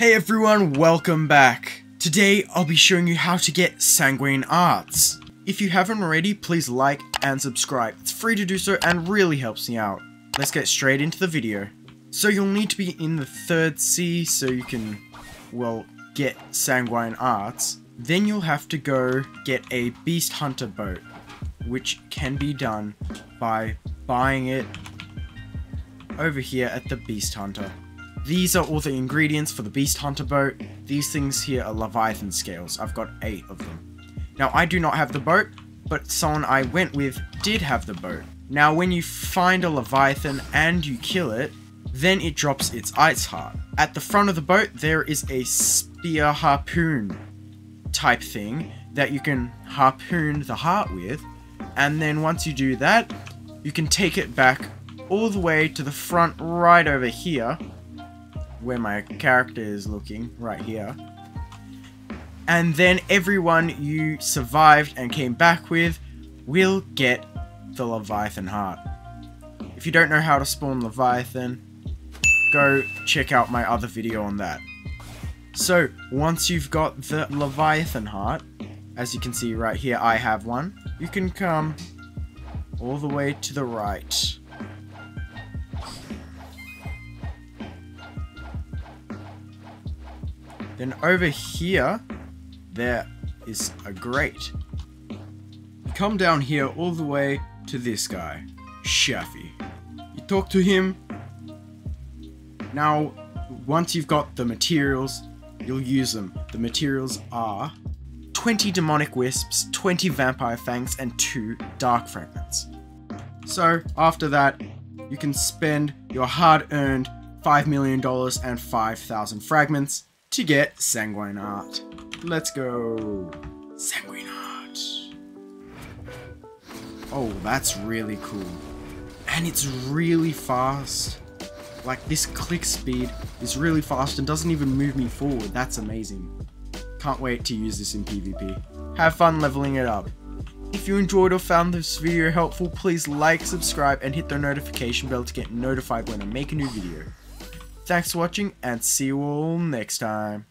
Hey everyone, welcome back. Today I'll be showing you how to get Sanguine Arts. If you haven't already, please like and subscribe. It's free to do so and really helps me out. Let's get straight into the video. So you'll need to be in the third sea so you can, well, get Sanguine Arts. Then you'll have to go get a Beast Hunter boat, which can be done by buying it over here at the Beast Hunter. These are all the ingredients for the Beast Hunter boat. These things here are Leviathan scales. I've got eight of them. Now, I do not have the boat, but someone I went with did have the boat. Now, when you find a Leviathan and you kill it, then it drops its ice heart. At the front of the boat, there is a spear harpoon type thing that you can harpoon the heart with. And then once you do that, you can take it back all the way to the front right over here where my character is looking, right here. And then everyone you survived and came back with will get the Leviathan heart. If you don't know how to spawn Leviathan, go check out my other video on that. So, once you've got the Leviathan heart, as you can see right here, I have one, you can come all the way to the right. Then over here, there is a grate. Come down here all the way to this guy, Shafi. You talk to him. Now, once you've got the materials, you'll use them. The materials are 20 demonic wisps, 20 vampire fangs, and 2 dark fragments. So, after that, you can spend your hard earned $5 million and 5,000 fragments to get Sanguine Art. Let's go. Sanguine Art. Oh, that's really cool. And it's really fast. Like, this click speed is really fast and doesn't even move me forward. That's amazing. Can't wait to use this in PvP. Have fun leveling it up. If you enjoyed or found this video helpful, please like, subscribe, and hit the notification bell to get notified when I make a new video. Thanks for watching, and see you all next time.